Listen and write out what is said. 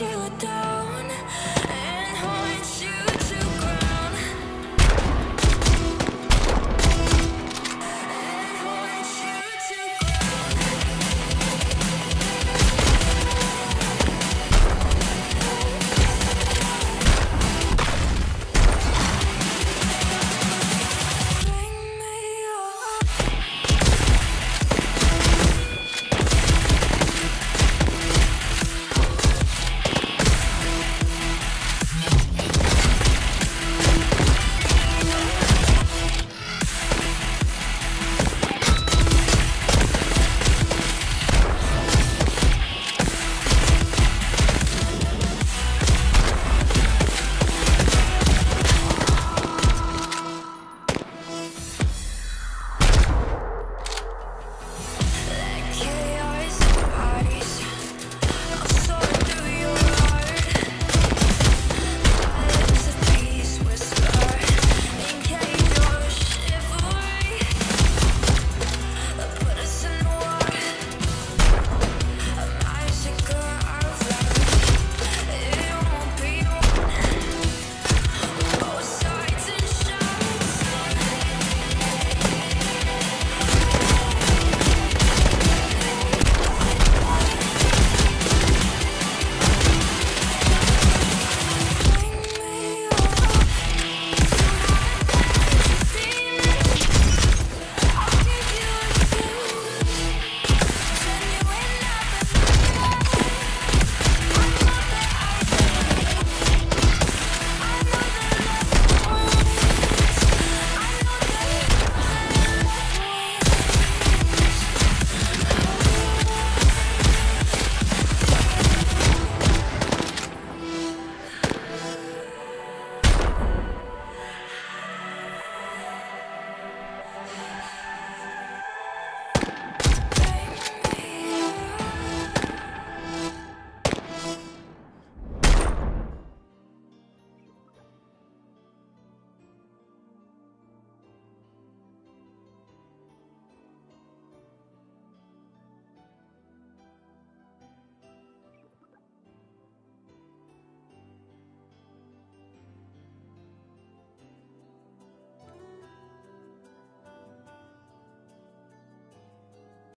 you would die